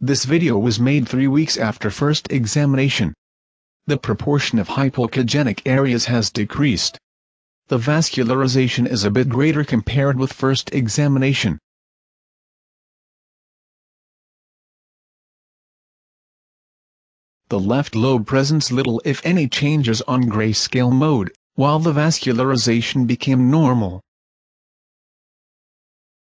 This video was made three weeks after first examination. The proportion of hypoechogenic areas has decreased. The vascularization is a bit greater compared with first examination. The left lobe presents little if any changes on grayscale mode, while the vascularization became normal.